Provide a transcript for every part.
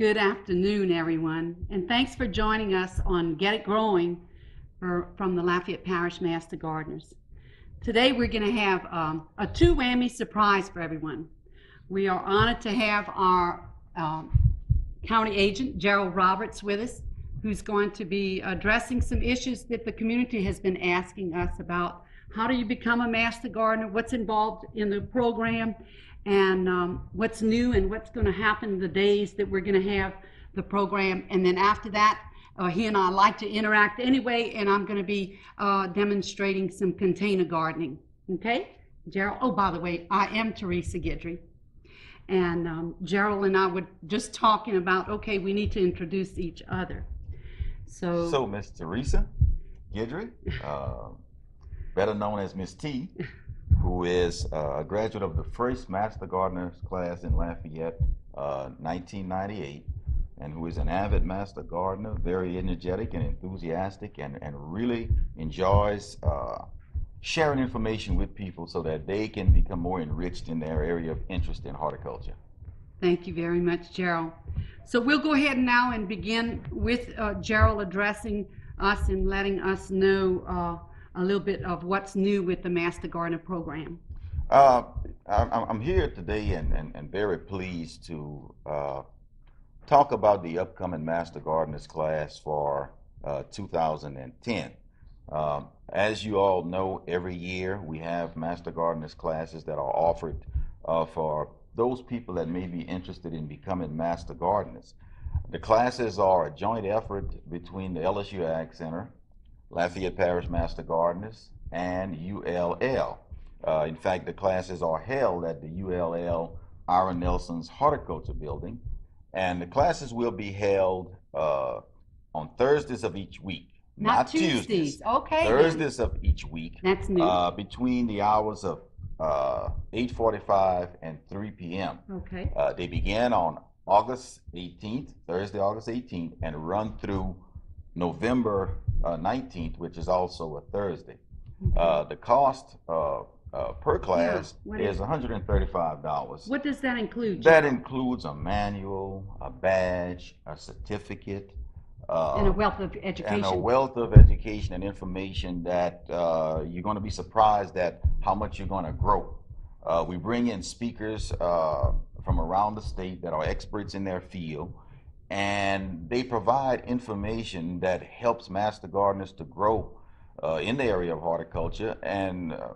Good afternoon, everyone, and thanks for joining us on Get It Growing for, from the Lafayette Parish Master Gardeners. Today we're going to have um, a two whammy surprise for everyone. We are honored to have our um, county agent, Gerald Roberts, with us, who's going to be addressing some issues that the community has been asking us about. How do you become a master gardener? What's involved in the program? And um, what's new and what's going to happen the days that we're going to have the program. And then after that, uh, he and I like to interact anyway, and I'm going to be uh, demonstrating some container gardening. Okay? Gerald, oh, by the way, I am Teresa Guidry. And um, Gerald and I were just talking about, okay, we need to introduce each other. So, So, Miss Teresa Guidry, uh, better known as Miss T, who is uh, a graduate of the first Master Gardeners class in Lafayette, uh, 1998, and who is an avid Master Gardener, very energetic and enthusiastic, and, and really enjoys uh, sharing information with people so that they can become more enriched in their area of interest in horticulture. Thank you very much, Gerald. So we'll go ahead now and begin with uh, Gerald addressing us and letting us know uh, a little bit of what's new with the Master Gardener program. Uh, I'm, I'm here today and, and, and very pleased to uh, talk about the upcoming Master Gardeners class for uh, 2010. Um, as you all know, every year we have Master Gardeners classes that are offered uh, for those people that may be interested in becoming Master Gardeners. The classes are a joint effort between the LSU Ag Center, Lafayette Parish Master Gardeners, and ULL. Uh, in fact, the classes are held at the ULL Ira Nelson's Horticulture Building, and the classes will be held uh, on Thursdays of each week. Not Tuesdays. Tuesdays. Okay, then. Thursdays of each week. That's new. Uh, between the hours of uh, 8:45 and 3 p.m. Okay, Uh, they begin on August 18th, Thursday, August 18th, and run through November uh, 19th, which is also a Thursday. Uh, the cost uh, uh, per class what is is- $135. what does that include? That includes a manual, a badge, a certificate, uh, and a wealth of and education. a wealth of education and information that uh, you're going to be surprised at how much you're going to grow. Uh, we bring in speakers uh, from around the state that are experts in their field, and they provide information that helps master gardeners to grow uh, in the area of horticulture. And uh,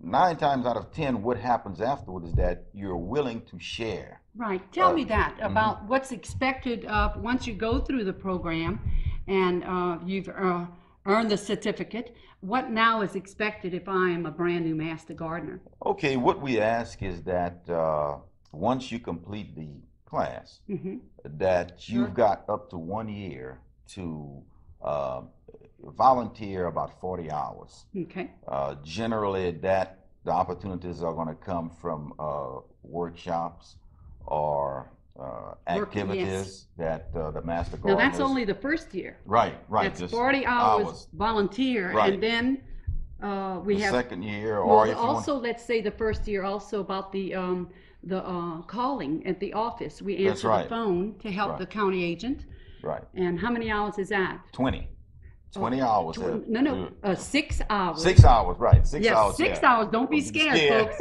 nine times out of ten, what happens afterward is that you're willing to share. Right. Tell Uh, me that mhm. about what's expected of once you go through the program and uh, you've uh, earned the certificate. What now is expected if I am a brand new master gardener? Okay, what we ask is that uh, once you complete the class, hmm that Sure. you've got up to one year to uh, volunteer about 40 hours. Okay. Uh, generally, that the opportunities are going to come from uh, workshops or uh, Work- yes. activities that uh, the master Now that's only the first year. right, right. That's 40 hours, volunteer, Right. and then uh, we the have second year, or well, if you want also let's say the first year also about the um, the uh, calling at the office. We That's answer right. the phone to help Right. the county agent. right And how many hours is that? 20, 20 hours. uh, Tw- No, no, uh, six hours. Six hours, right? Six yes, hours. six yeah. hours. Don't be scared, folks.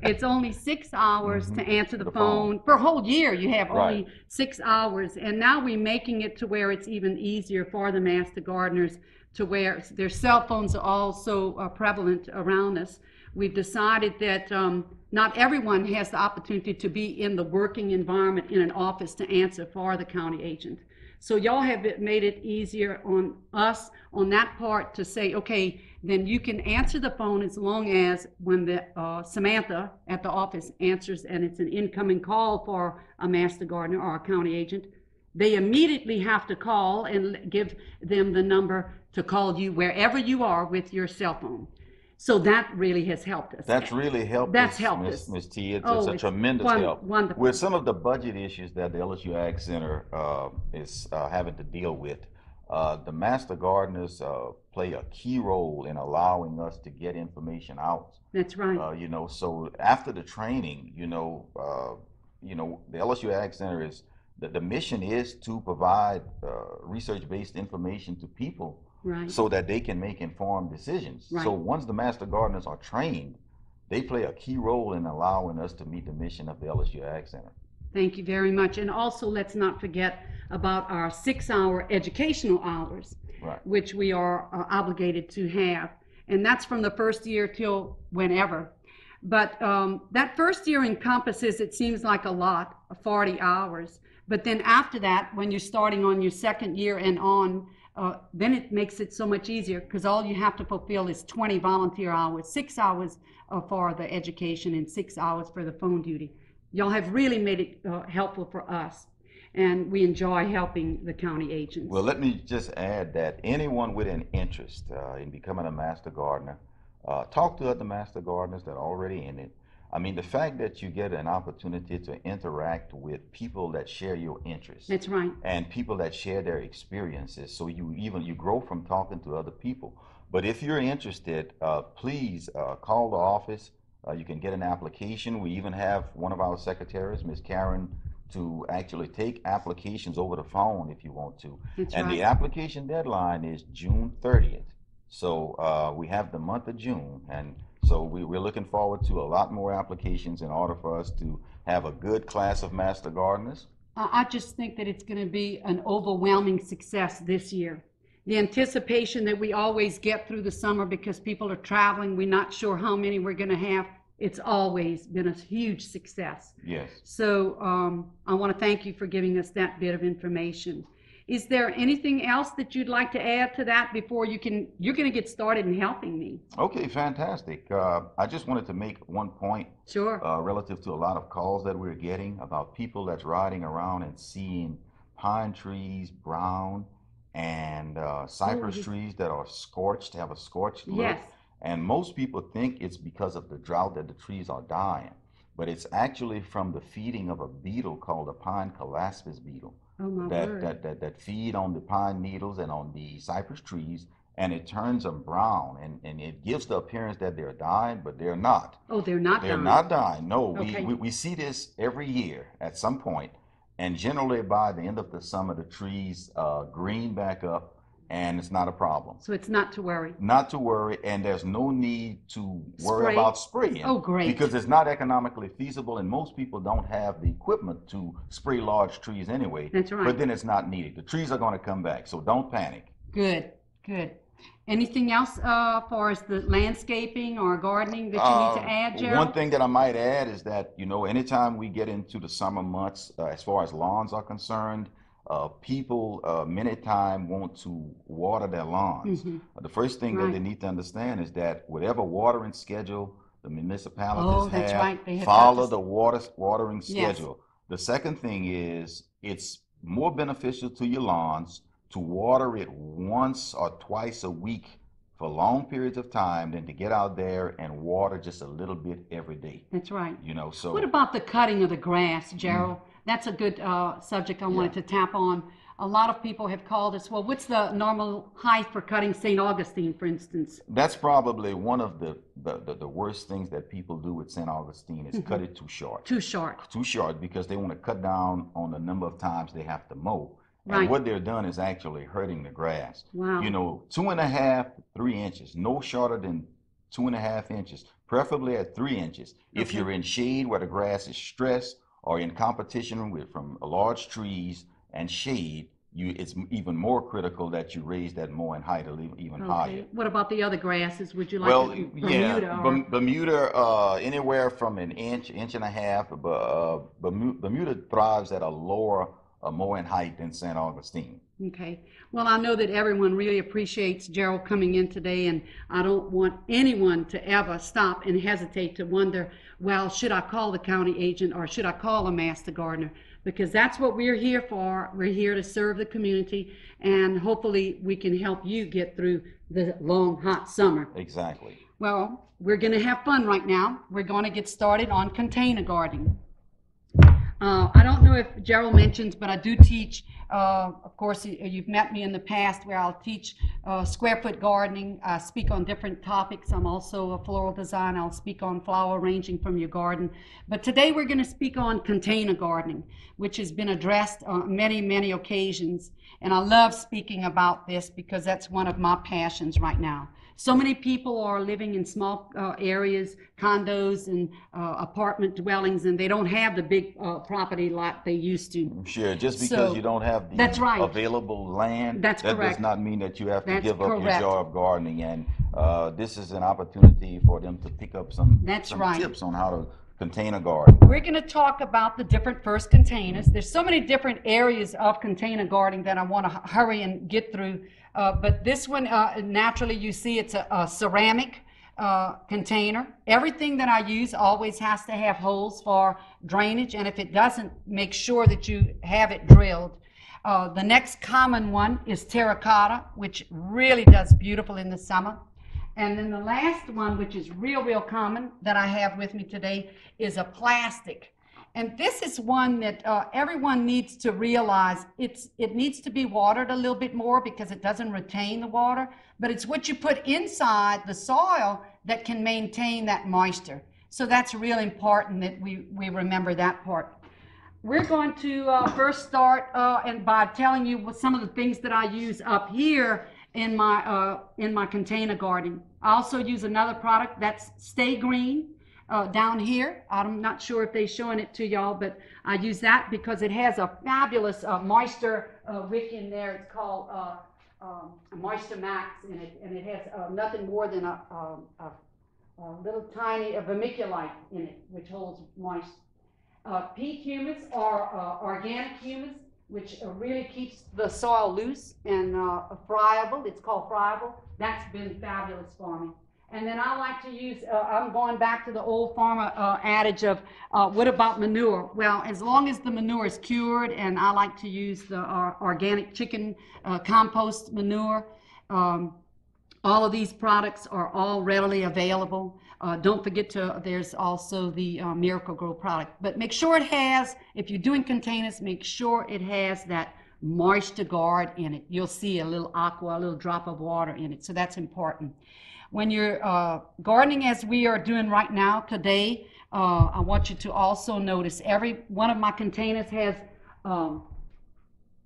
It's only six hours to Mhm. answer the, The phone. phone. For a whole year, you have only Right. six hours. And now we're making it to where it's even easier for the master gardeners to where their cell phones are also uh, prevalent around us. We've decided that um, not everyone has the opportunity to be in the working environment in an office to answer for the county agent. So y'all have made it easier on us on that part to say, okay, then you can answer the phone as long as when the uh, Samantha at the office answers and it's an incoming call for a master gardener or a county agent, they immediately have to call and give them the number to call you wherever you are with your cell phone. So that really has helped us. That's really helped That's us, helped Miss, us. Miss T. It's, Oh, it's a it's tremendous won- help. wonderful. With some of the budget issues that the LSU Ag Center uh, is uh, having to deal with, uh, the master gardeners uh, play a key role in allowing us to get information out. That's right. Uh, you know, so after the training, you know, uh, you know, the LSU Ag Center is the, the mission is to provide uh, research-based information to people Right. so that they can make informed decisions. So once the master gardeners are trained, they play a key role in allowing us to meet the mission of the LSU Ag Center. Thank you very much. And also, let's not forget about our six-hour educational hours, Right. which we are uh, obligated to have. And that's from the first year till whenever. But um, that first year encompasses, it seems like a lot, 40 hours. But then after that, when you're starting on your second year and on, uh, then it makes it so much easier because all you have to fulfill is 20 volunteer hours, six hours uh, for the education and six hours for the phone duty. Y'all have really made it uh, helpful for us, and we enjoy helping the county agents. Well, let me just add that anyone with an interest uh, in becoming a master gardener, uh, talk to other master gardeners that are already in it. I mean, the fact that you get an opportunity to interact with people that share your interests That's right. and people that share their experiences, so you even you grow from talking to other people. But if you're interested, uh, please uh, call the office. Uh, you can get an application. We even have one of our secretaries, Ms. Karen, to actually take applications over the phone if you want to. That's And right. the application deadline is June 30th. So uh, we have the month of June, and so we, we're looking forward to a lot more applications in order for us to have a good class of master gardeners. I I just think that it's going to be an overwhelming success this year. The anticipation that we always get through the summer because people are traveling, we're not sure how many we're going to have. It's always been a huge success. Yes. So um, I want to thank you for giving us that bit of information. Is there anything else that you'd like to add to that before you can? You're going to get started in helping me. Okay, fantastic. Uh, I just wanted to make one point Sure. uh, relative to a lot of calls that we're getting about people that's riding around and seeing pine trees brown and uh, cypress yes. trees that are scorched, have a scorched look. yes. And most people think it's because of the drought that the trees are dying, but it's actually from the feeding of a beetle called the pine colaspis beetle Oh my that, word. that, that, that feed on the pine needles and on the cypress trees, and it turns them brown, and, and it gives the appearance that they're dying, but they're not. oh, they're not They're dying. not dying. No, Okay. we, we, we see this every year at some point, and generally by the end of the summer, the trees uh, green back up, and it's not a problem. So it's not to worry. Not to worry, and there's no need to worry Spray. about spraying. Oh, great. Because it's not economically feasible, and most people don't have the equipment to spray large trees anyway. That's right. But then it's not needed. The trees are going to come back, so don't panic. Good, good. Anything else uh, far as the landscaping or gardening that you need to Um, add, Gerald? One thing that I might add is that, you know, anytime we get into the summer months, uh, as far as lawns are concerned, uh, people uh, many times want to water their lawns. Mhm. Uh, The first thing that they need to understand is that whatever watering schedule the municipalities Oh, have, right. Have follow the water watering Yes. schedule. The second thing is it's more beneficial to your lawns to water it once or twice a week for long periods of time than to get out there and water just a little bit every day. That's right. You know, so What about the cutting of the grass, Gerald? That's a good uh, subject I wanted to tap on. A lot of people have called us, well, what's the normal height for cutting St. Augustine, for instance? that's probably one of the, the, the, the worst things that people do with St. Augustine is Mm-hmm. cut it too short. Too short. too short because they want to cut down on the number of times they have to mow. Right. And what they're done is actually hurting the grass. Wow. You know, two and a half, three inches, no shorter than two and a half inches, preferably at three inches. If you're in shade where the grass is stressed or in competition with from large trees and shade, you it's even more critical that you raise that mowing height even higher. What about the other grasses? Would you like Well, to, yeah, Bermuda or- Bermuda, uh, anywhere from an inch, inch and a half. But uh, Bermu- Bermuda thrives at a lower uh, mowing height than St. Augustine. Okay. Well, I know that everyone really appreciates Gerald coming in today, and I don't want anyone to ever stop and hesitate to wonder, well, should I call the county agent or should I call a master gardener? Because that's what we're here for. We're here to serve the community, and hopefully we can help you get through the long, hot summer. Exactly. Well, we're going to have fun right now. We're going to get started on container gardening. Uh, I don't know if Gerald mentions, but I do teach, uh, of course, you- you've met me in the past where I'll teach uh, square foot gardening. I speak on different topics. I'm also a floral designer. I'll speak on flower arranging from your garden. But today we're going to speak on container gardening, which has been addressed on many, many occasions. And I love speaking about this because that's one of my passions right now. So many people are living in small uh, areas, condos and uh, apartment dwellings, and they don't have the big uh, property lot they used to. Sure, just So- because you don't have the That's right. available land, That's that correct. does not mean that you have to That's give up your correct. joy of gardening. And uh, this is an opportunity for them to pick up some, That's some right. tips on how to container garden. We're going to talk about the different first containers. There's so many different areas of container gardening that I want to hurry and get through. Uh, but this one, uh, naturally, you see it's a, a ceramic uh, container. Everything that I use always has to have holes for drainage, and if it doesn't, make sure that you have it drilled. Uh, the next common one is terracotta, which really does beautiful in the summer. And then the last one, which is real, real common that I have with me today, is a plastic. And this is one that uh, everyone needs to realize it's, it needs to be watered a little bit more because it doesn't retain the water. But it's what you put inside the soil that can maintain that moisture. So that's real important that we, we remember that part. We're going to uh, first start uh, and by telling you some of the things that I use up here in my uh, in my container gardening. I also use another product that's Sta-Green uh, down here. I'm not sure if they're showing it to y'all, but I use that because it has a fabulous uh, moisture uh, wick in there. It's called uh, um, Moisture Max in it, and it has uh, nothing more than a, a, a little tiny a vermiculite in it, which holds moist. Uh, peat humus uh, organic humus, which really keeps the soil loose and friable. It's called friable. That's been fabulous for me. And then I like to use, uh, I'm going back to the old farmer uh, adage of uh, what about manure? Well, as long as the manure is cured, and I like to use the uh, organic chicken uh, compost manure. Um, all of these products are all readily available. Uh, don't forget to, there's also the Miracle-Gro product. But make sure it has, if you're doing containers, make sure it has that moisture guard in it. You'll see a little aqua, a little drop of water in it. So that's important. When you're uh, gardening as we are doing right now today, uh, I want you to also notice every one of my containers has um,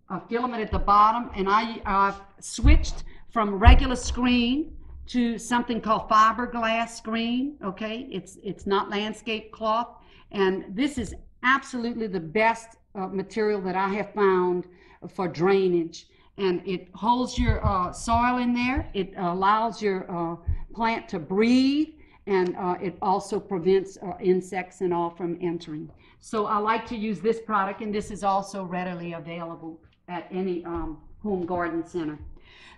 a filament at the bottom, and I uh, switched from regular screen to something called fiberglass screen. Okay, it's it's not landscape cloth, and this is absolutely the best uh, material that I have found for drainage. And it holds your uh, soil in there. It allows your uh, plant to breathe, and uh, it also prevents uh, insects and all from entering. So I like to use this product, and this is also readily available at any um, home garden center.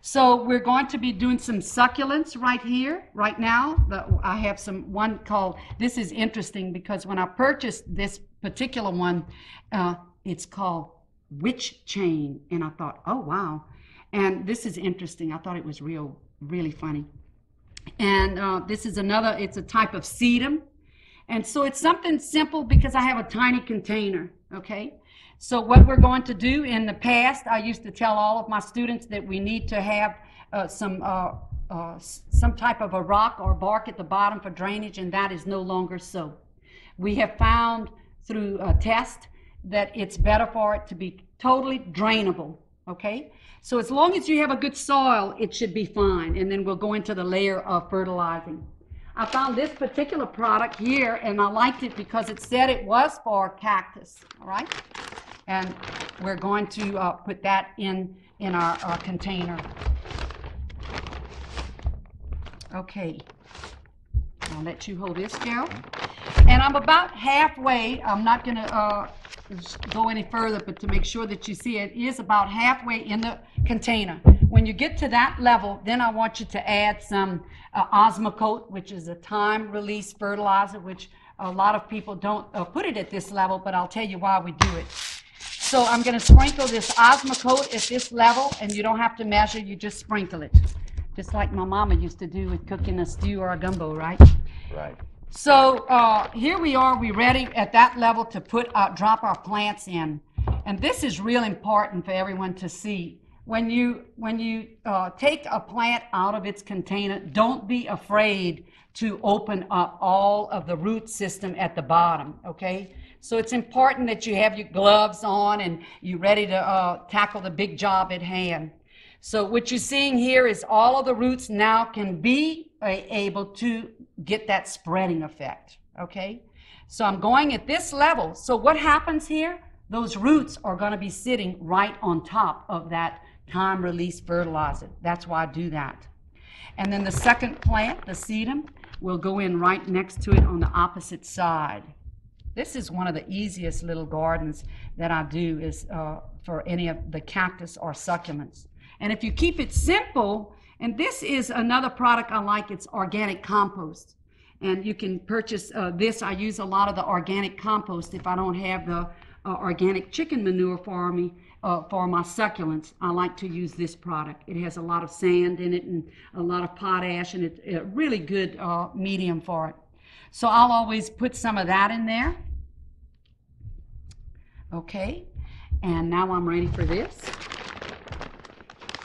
So we're going to be doing some succulents right here, right now. I have some one called. This is interesting because when I purchased this particular one, uh, it's called Witch Chain, and I thought, oh wow, and this is interesting. I thought it was real, really funny. And uh, this is another. It's a type of sedum, and so it's something simple because I have a tiny container. Okay. So what we're going to do in the past, I used to tell all of my students that we need to have uh, some uh, uh, some type of a rock or bark at the bottom for drainage, and that is no longer so. We have found through a test that it's better for it to be totally drainable. Okay, so as long as you have a good soil, it should be fine, and then we'll go into the layer of fertilizing. I found this particular product here, and I liked it because it said it was for cactus. All right, and we're going to uh, put that in in our, our container. Okay, I'll let you hold this, Gerald. And I'm about halfway. I'm not going to uh, go any further, but to make sure that you see it is about halfway in the container. When you get to that level, then I want you to add some uh, Osmocote, which is a time-release fertilizer, which a lot of people don't uh, put it at this level, but I'll tell you why we do it. So I'm going to sprinkle this Osmocote at this level, and you don't have to measure, you just sprinkle it. Just like my mama used to do with cooking a stew or a gumbo, right? Right. So uh, here we are, we're ready at that level to put, uh, drop our plants in. And this is real important for everyone to see. When you, when you uh, take a plant out of its container, don't be afraid to open up all of the root system at the bottom, okay? So it's important that you have your gloves on and you're ready to uh, tackle the big job at hand. So what you're seeing here is all of the roots now can be uh, able to get that spreading effect, okay? So I'm going at this level. So what happens here? Those roots are going to be sitting right on top of that time release fertilizer. That's why I do that. And then the second plant, the sedum, will go in right next to it on the opposite side. This is one of the easiest little gardens that I do is uh, for any of the cactus or succulents. And if you keep it simple, and this is another product I like, it's organic compost. And you can purchase uh, this. I use a lot of the organic compost if I don't have the uh, organic chicken manure for me uh, for my succulents. I like to use this product. It has a lot of sand in it and a lot of potash, and it's a really good uh, medium for it. So I'll always put some of that in there. Okay, and now I'm ready for this.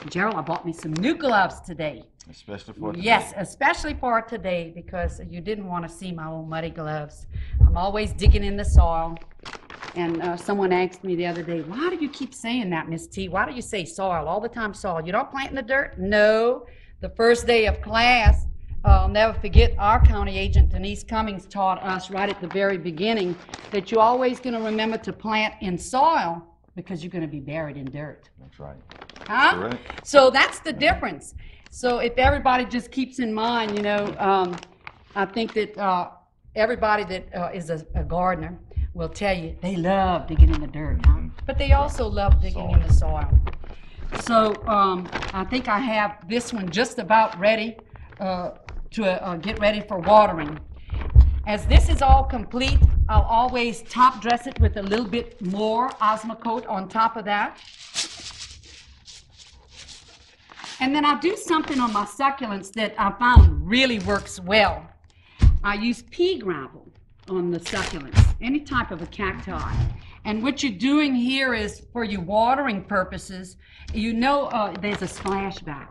Gerald, I bought me some new gloves today. Especially for today. Yes, especially for today because you didn't want to see my old muddy gloves. I'm always digging in the soil. And uh, someone asked me the other day, why do you keep saying that, Miss T? Why do you say soil all the time, soil? You don't plant in the dirt? No. The first day of class, uh, I'll never forget our county agent Denise Cummings taught us right at the very beginning that you're always going to remember to plant in soil because you're going to be buried in dirt. That's right. Huh? Correct. So that's the difference. So if everybody just keeps in mind, you know, um, I think that uh, everybody that uh, is a, a gardener will tell you they love digging in the dirt, huh? but they also love digging in the soil. So um, I think I have this one just about ready uh, to uh, get ready for watering. As this is all complete, I'll always top dress it with a little bit more Osmocote on top of that. And then I'll do something on my succulents that I found really works well. I use pea gravel on the succulents, any type of a cacti. And what you're doing here is for your watering purposes, you know uh, there's a splashback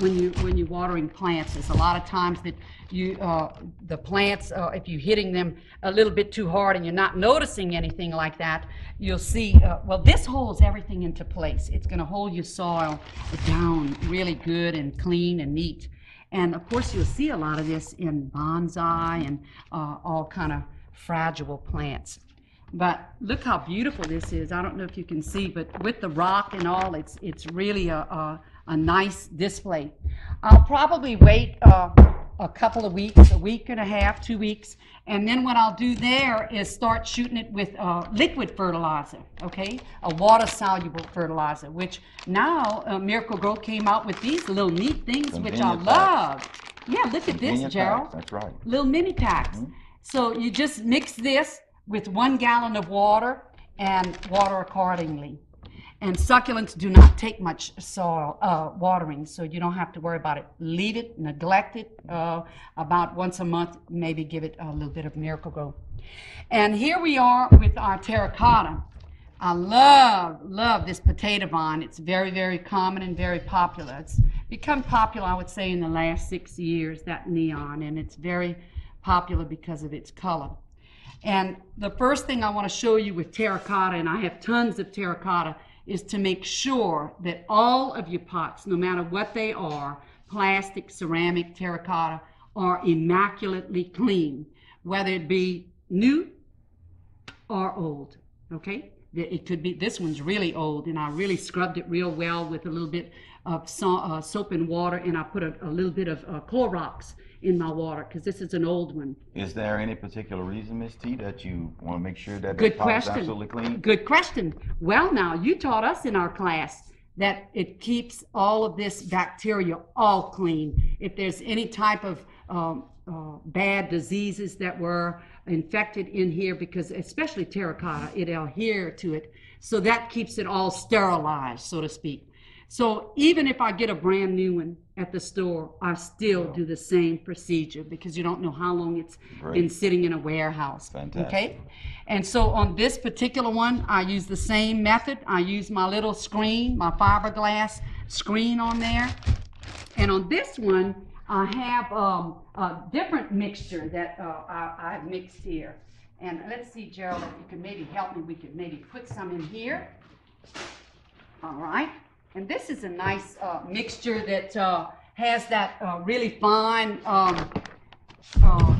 when you when you're watering plants. There's a lot of times that you uh, the plants, uh, if you're hitting them a little bit too hard and you're not noticing anything like that, you'll see. Uh, well, this holds everything into place. It's going to hold your soil down really good and clean and neat. And of course, you'll see a lot of this in bonsai and uh, all kind of fragile plants. But look how beautiful this is. I don't know if you can see, but with the rock and all, it's it's really a a, a nice display. I'll probably wait uh, a couple of weeks, a week and a half, two weeks, and then what I'll do there is start shooting it with uh, liquid fertilizer, okay, a water soluble fertilizer. Which now uh, Miracle-Gro came out with these little neat things, which I love. Yeah, look at this, Convenient Gerald packs, That's right. little mini packs. So you just mix this with one gallon of water and water accordingly. And succulents do not take much soil uh, watering, so you don't have to worry about it. Leave it, neglect it uh, about once a month, maybe give it a little bit of Miracle-Gro. And here we are with our terracotta. I love, love this potato vine. It's very, very common and very popular. It's become popular, I would say, in the last six years, that neon, and it's very popular because of its color. And the first thing I want to show you with terracotta, and I have tons of terracotta, is to make sure that all of your pots, no matter what they are, plastic, ceramic, terracotta, are immaculately clean, whether it be new or old. Okay? It could be, this one's really old, and I really scrubbed it real well with a little bit of so, uh, soap and water, and I put a, a little bit of uh, Clorox in my water because this is an old one. Is there any particular reason, Miss T, that you want to make sure that Good the pot is question. absolutely clean? Good question. Well, now you taught us in our class that it keeps all of this bacteria all clean. If there's any type of um, uh, bad diseases that were infected in here, because especially terracotta, it adhere to it. So that keeps it all sterilized, so to speak. So even if I get a brand new one at the store, I still do the same procedure because you don't know how long it's been sitting in a warehouse. Fantastic. Okay? And so on this particular one, I use the same method. I use my little screen, my fiberglass screen on there. And on this one, I have um, a different mixture that uh, I, I mixed here. And let's see, Gerald, if you can maybe help me, we could maybe put some in here. All right. And this is a nice uh, mixture that uh, has that uh, really fine um, uh,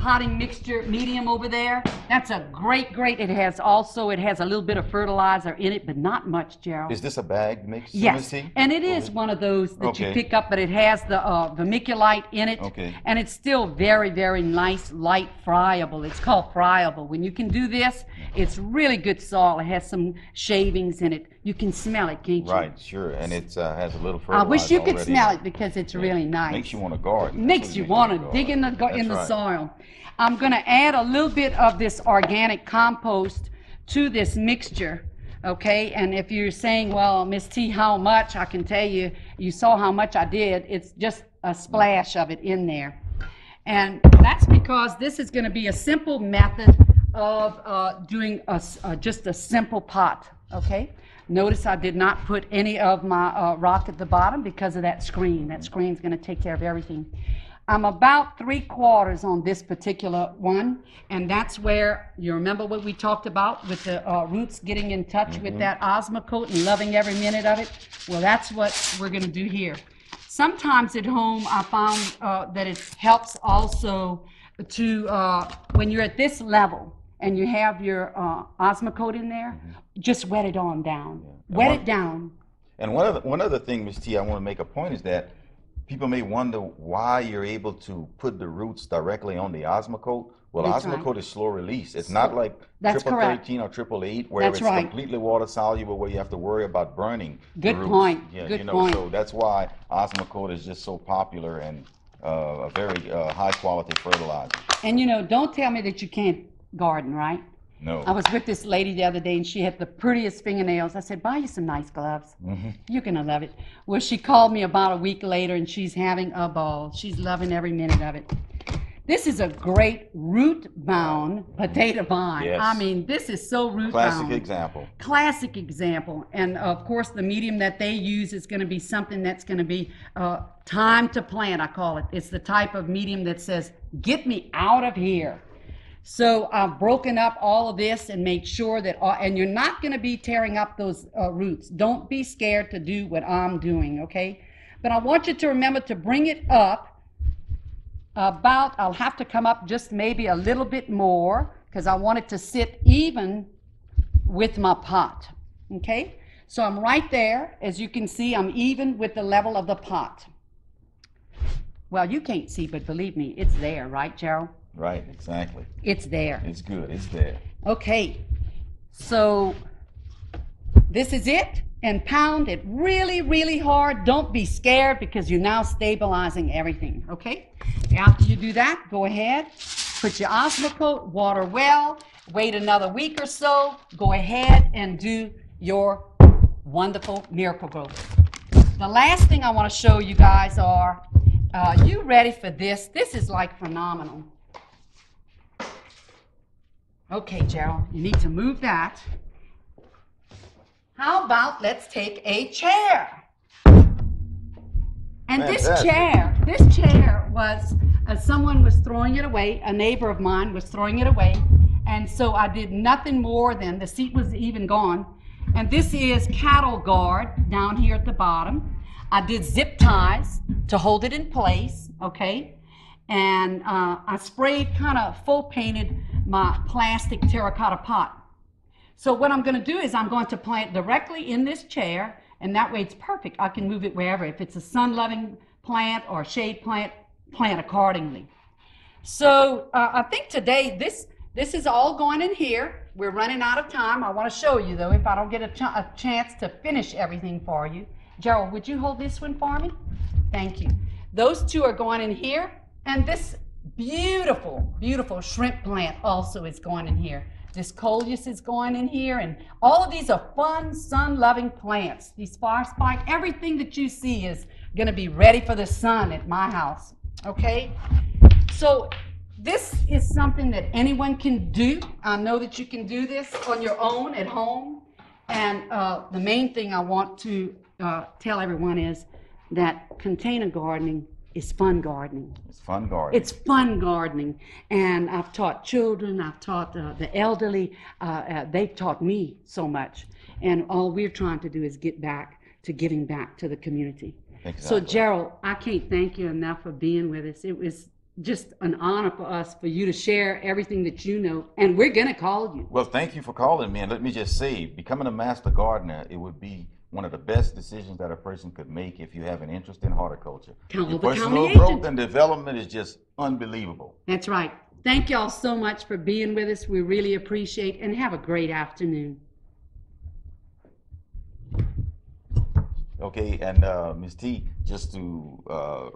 potting mixture medium over there. That's a great, great. It has also, it has a little bit of fertilizer in it, but not much, Gerald. Is this a bag mix? Yes, and it is one of those that you pick up, but it has the uh, vermiculite in it. Okay. And it's still very, very nice, light, friable. It's called friable. When you can do this, it's really good soil. It has some shavings in it. You can smell it, can't you? Right, sure, and it uh, has a little fragrance. I wish you could already smell it because it's really nice. Makes you want to garden. Makes what you want to dig in the gar- in the right. soil. I'm going to add a little bit of this organic compost to this mixture. Okay, and if you're saying, well, Miss T, how much? I can tell you, you saw how much I did. It's just a splash of it in there. And that's because this is going to be a simple method of uh, doing a uh, just a simple pot, okay? Notice I did not put any of my uh, rock at the bottom because of that screen. That screen's going to take care of everything. I'm about three quarters on this particular one, and that's where, you remember what we talked about with the uh, roots getting in touch with that Osmocote and loving every minute of it? Well, that's what we're going to do here. Sometimes at home, I found uh, that it helps also to, uh, when you're at this level and you have your uh, Osmocote in there, just wet it on down. Wet one- it down. And one other one other thing, Ms. T, I want to make a point is that people may wonder why you're able to put the roots directly on the Osmocote. Well, That's right. Osmocote is slow release. It's not like triple correct. thirteen or triple eight where That's it's right. completely water soluble, where you have to worry about burning. the Good point. Yeah, Good you know, point. so that's why Osmocote is just so popular and uh, a very uh, high quality fertilizer. And you know, don't tell me that you can't garden, right? No. I was with this lady the other day and she had the prettiest fingernails. I said, buy you some nice gloves. You're going to love it. Well, she called me about a week later and she's having a ball. She's loving every minute of it. This is a great root bound potato vine. Yes. I mean, this is so root Classic bound. example. Classic example. And of course, the medium that they use is going to be something that's going to be uh, time to plant, I call it. It's the type of medium that says, get me out of here. So I've broken up all of this and made sure that, all, and you're not going to be tearing up those uh, roots. Don't be scared to do what I'm doing, okay? But I want you to remember to bring it up about, I'll have to come up just maybe a little bit more because I want it to sit even with my pot, okay? So I'm right there. As you can see, I'm even with the level of the pot. Well, you can't see, but believe me, it's there, right, Gerald? Right, exactly. It's there. It's good. It's there. Okay, so this is it, and pound it really, really hard. Don't be scared because you're now stabilizing everything, okay? After you do that, go ahead, put your Osmocote, water well, wait another week or so, go ahead and do your wonderful miracle growth. The last thing I want to show you guys are, uh, you ready for this? This is like phenomenal. Okay, Gerald, you need to move that. How about let's take a chair? And this chair, this chair was, uh, someone was throwing it away, a neighbor of mine was throwing it away. And so I did nothing more than, the seat was even gone. And this is cattle guard down here at the bottom. I did zip ties to hold it in place, okay? And uh, I sprayed, kind of full painted my plastic terracotta pot. So what I'm going to do is I'm going to plant directly in this chair, and that way it's perfect. I can move it wherever. If it's a sun-loving plant or a shade plant, plant accordingly. So uh, I think today this this is all going in here. We're running out of time. I want to show you though, if I don't get a, ch- a chance to finish everything for you. Gerald, would you hold this one for me? Thank you. Those two are going in here, and this beautiful, beautiful shrimp plant also is going in here. This coleus is going in here, and all of these are fun, sun-loving plants. These fire spike, everything that you see is going to be ready for the sun at my house. Okay, so this is something that anyone can do. I know that you can do this on your own at home. And uh, the main thing I want to uh, tell everyone is that container gardening is fun gardening. It's fun gardening. It's fun gardening, and I've taught children, I've taught uh, the elderly, uh, uh, they've taught me so much. And all we're trying to do is get back to giving back to the community. So, Gerald, I can't thank you enough for being with us. It was just an honor for us for you to share everything that you know, and we're going to call you. Well, thank you for calling me. And let me just say, becoming a master gardener, it would be one of the best decisions that a person could make if you have an interest in horticulture. Your personal growth and development is just unbelievable. That's right. Thank y'all so much for being with us. We really appreciate and have a great afternoon. Okay, and uh, Ms. T, just to uh,